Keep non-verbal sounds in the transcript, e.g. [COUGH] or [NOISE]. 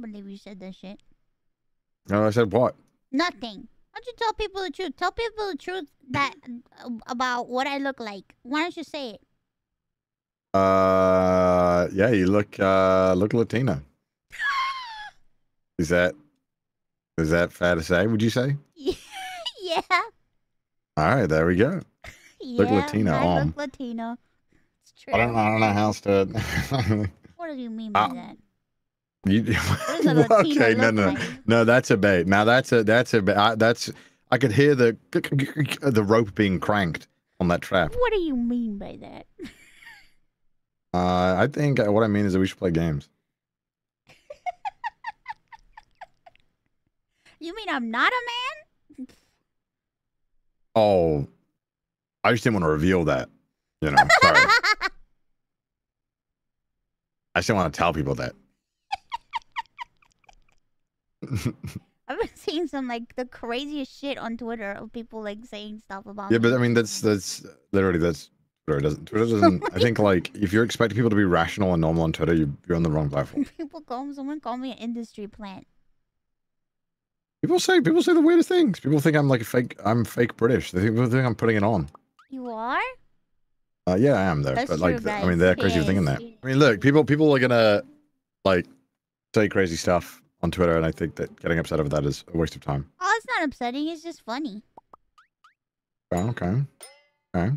don't believe you said that shit. No, I said what? Nothing. Why don't you tell people the truth? Tell people the truth that uh, about what I look like. Why don't you say it? Uh, yeah, you look uh look Latina. [LAUGHS] Is that is that fair to say? Would you say? [LAUGHS] yeah. All right, there we go. [LAUGHS] Yeah. Look Latina. I um. look Latino. It's true. I don't know. I don't know how else to. What do you mean by Uh, that? You, [LAUGHS] okay, no, look no, no. That's a bait. Now that's a that's a bait. I, that's I could hear the the rope being cranked on that trap. What do you mean by that? Uh, I think uh, what I mean is that we should play games. [LAUGHS] You mean I'm not a man? Oh, I just didn't want to reveal that. You know, sorry. [LAUGHS] I just didn't want to tell people that. [LAUGHS] I've been seeing some like the craziest shit on Twitter of people like saying stuff about Yeah, me. but I mean that's that's literally that's Twitter doesn't Twitter [LAUGHS] doesn't. I think like if you're expecting people to be rational and normal on Twitter, you, you're on the wrong platform. [LAUGHS] people call someone called me an industry plant. People say people say the weirdest things. People think I'm like a fake. I'm fake British. They think, people think I'm putting it on. You are? Uh, yeah, I am though. That's but like, true, I mean, they're crazy thinking that. I mean, look, people people are gonna like say crazy stuff on Twitter, and I think that getting upset over that is a waste of time. Oh, it's not upsetting. It's just funny. Oh, okay, okay.